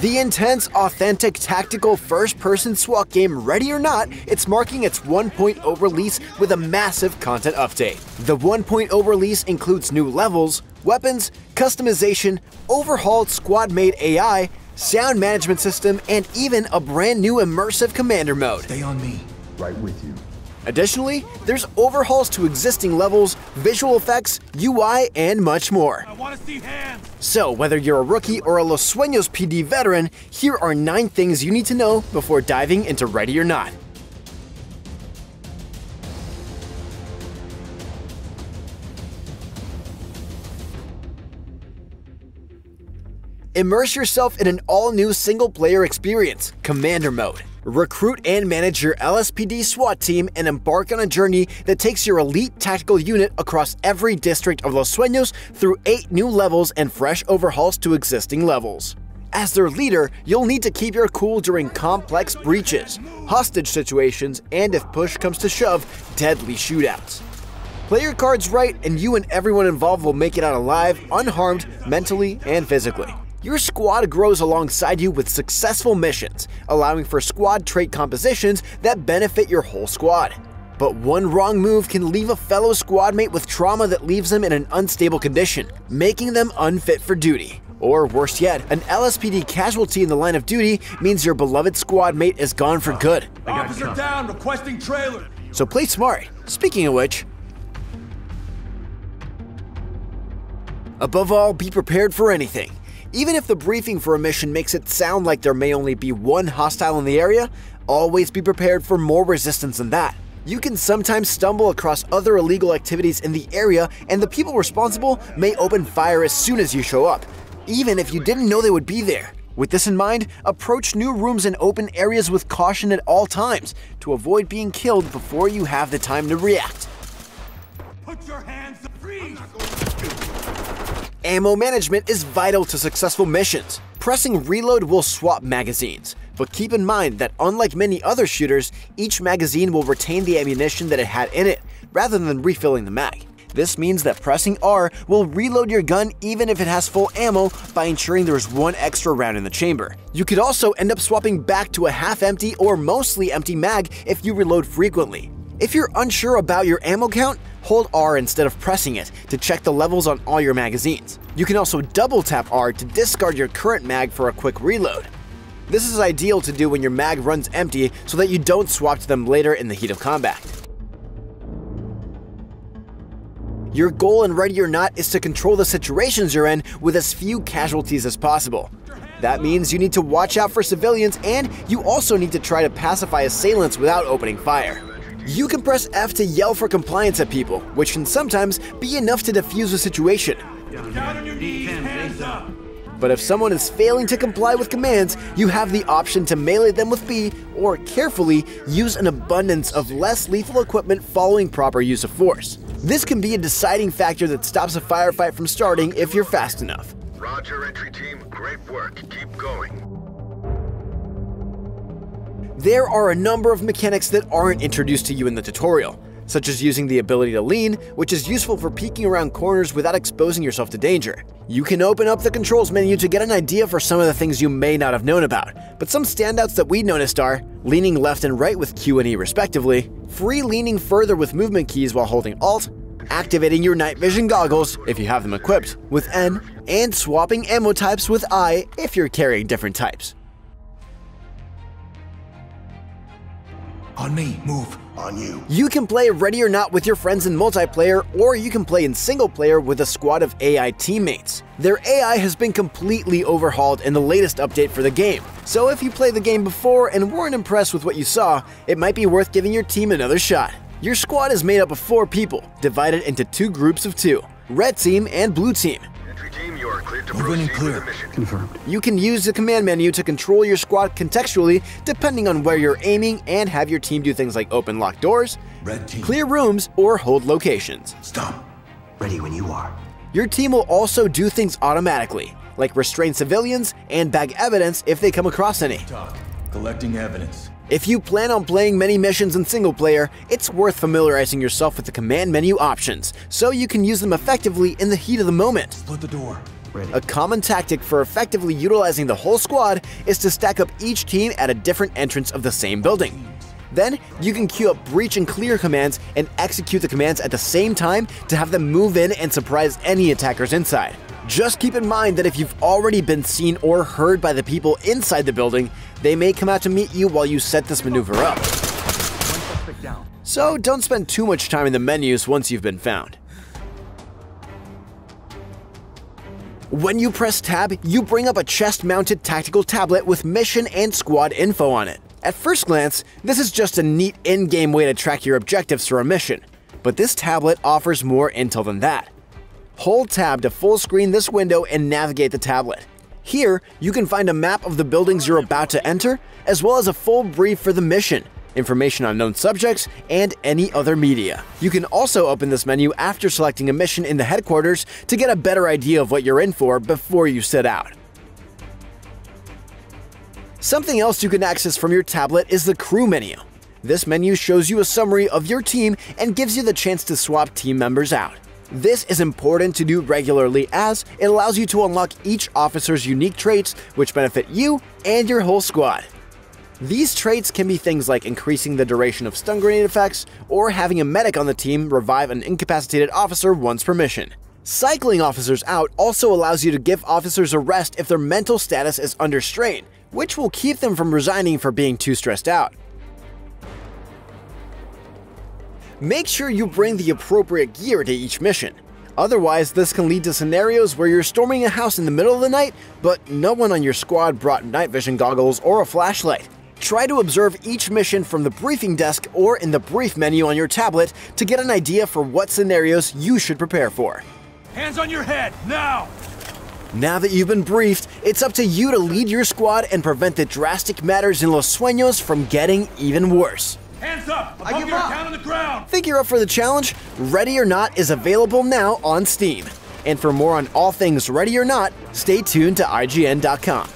The intense, authentic, tactical first-person SWAT game Ready or Not, it's marking its 1.0 release with a massive content update. The 1.0 release includes new levels, weapons, customization, overhauled squadmate AI, sound management system, and even a brand new immersive commander mode. Stay on me. Right with you. Additionally, there's overhauls to existing levels, visual effects, UI, and much more. I want to see hands. So, whether you're a rookie or a Los Sueños PD veteran, here are 9 things you need to know before diving into Ready or Not. Immerse yourself in an all-new single-player experience, Commander Mode. Recruit and manage your LSPD SWAT team and embark on a journey that takes your elite tactical unit across every district of Los Sueños through 8 new levels and fresh overhauls to existing levels. As their leader, you'll need to keep your cool during complex breaches, hostage situations, and if push comes to shove, deadly shootouts. Play your cards right, and you and everyone involved will make it out alive, unharmed, mentally and physically. Your squad grows alongside you with successful missions, allowing for squad trait compositions that benefit your whole squad. But one wrong move can leave a fellow squad mate with trauma that leaves them in an unstable condition, making them unfit for duty. Or worse yet, an LSPD casualty in the line of duty means your beloved squad mate is gone for good. Officer down, requesting trailer. So play smart. Speaking of which, above all, be prepared for anything. Even if the briefing for a mission makes it sound like there may only be one hostile in the area, always be prepared for more resistance than that. You can sometimes stumble across other illegal activities in the area, and the people responsible may open fire as soon as you show up, even if you didn't know they would be there. With this in mind, approach new rooms and open areas with caution at all times to avoid being killed before you have the time to react. Ammo management is vital to successful missions. Pressing reload will swap magazines, but keep in mind that unlike many other shooters, each magazine will retain the ammunition that it had in it, rather than refilling the mag. This means that pressing R will reload your gun even if it has full ammo by ensuring there's one extra round in the chamber. You could also end up swapping back to a half-empty or mostly empty mag if you reload frequently. If you're unsure about your ammo count, hold R instead of pressing it to check the levels on all your magazines. You can also double tap R to discard your current mag for a quick reload. This is ideal to do when your mag runs empty so that you don't swap to them later in the heat of combat. Your goal in Ready or Not is to control the situations you're in with as few casualties as possible. That means you need to watch out for civilians and you also need to try to pacify assailants without opening fire. You can press F to yell for compliance at people, which can sometimes be enough to defuse a situation. Knees. But if someone is failing to comply with commands, you have the option to melee them with B or carefully use an abundance of less lethal equipment following proper use of force. This can be a deciding factor that stops a firefight from starting if you're fast enough. Roger, entry team. Great work. Keep going. There are a number of mechanics that aren't introduced to you in the tutorial, such as using the ability to lean, which is useful for peeking around corners without exposing yourself to danger. You can open up the controls menu to get an idea for some of the things you may not have known about, but some standouts that we noticed are leaning left and right with Q and E respectively, free leaning further with movement keys while holding Alt, activating your night vision goggles, if you have them equipped, with N, and swapping ammo types with I if you're carrying different types. On me, move. On you. You can play Ready or Not with your friends in multiplayer, or you can play in single player with a squad of AI teammates. Their AI has been completely overhauled in the latest update for the game, so if you played the game before and weren't impressed with what you saw, it might be worth giving your team another shot. Your squad is made up of four people, divided into two groups of two Red Team and Blue Team. Team, you to Move in and with clear. the mission. Confirmed. You can use the command menu to control your squad contextually depending on where you're aiming and have your team do things like open locked doors, Red team. clear rooms, or hold locations. Stop. Ready when you are. Your team will also do things automatically, like restrain civilians and bag evidence if they come across any. Talk. Collecting evidence. If you plan on playing many missions in single player, it's worth familiarizing yourself with the command menu options so you can use them effectively in the heat of the moment. Split the door. Ready. A common tactic for effectively utilizing the whole squad is to stack up each team at a different entrance of the same building. Then, you can queue up breach and clear commands and execute the commands at the same time to have them move in and surprise any attackers inside. Just keep in mind that if you've already been seen or heard by the people inside the building, they may come out to meet you while you set this maneuver up. So don't spend too much time in the menus once you've been found. When you press tab, you bring up a chest-mounted tactical tablet with mission and squad info on it. At first glance, this is just a neat in-game way to track your objectives for a mission, but this tablet offers more intel than that. Hold tab to full screen this window and navigate the tablet. Here, you can find a map of the buildings you're about to enter, as well as a full brief for the mission, information on known subjects, and any other media. You can also open this menu after selecting a mission in the headquarters to get a better idea of what you're in for before you set out. Something else you can access from your tablet is the crew menu. This menu shows you a summary of your team and gives you the chance to swap team members out. This is important to do regularly as it allows you to unlock each officer's unique traits which benefit you and your whole squad. These traits can be things like increasing the duration of stun grenade effects or having a medic on the team revive an incapacitated officer once per mission. Cycling officers out also allows you to give officers a rest if their mental status is under strain, which will keep them from resigning for being too stressed out. Make sure you bring the appropriate gear to each mission. Otherwise, this can lead to scenarios where you're storming a house in the middle of the night, but no one on your squad brought night vision goggles or a flashlight. Try to observe each mission from the briefing desk or in the brief menu on your tablet to get an idea for what scenarios you should prepare for. Hands on your head, now! Now that you've been briefed, it's up to you to lead your squad and prevent the drastic matters in Los Sueños from getting even worse. Hands up! Above I give your up. down on the ground! Think you're up for the challenge? Ready or Not is available now on Steam. And for more on all things Ready or Not, stay tuned to IGN.com.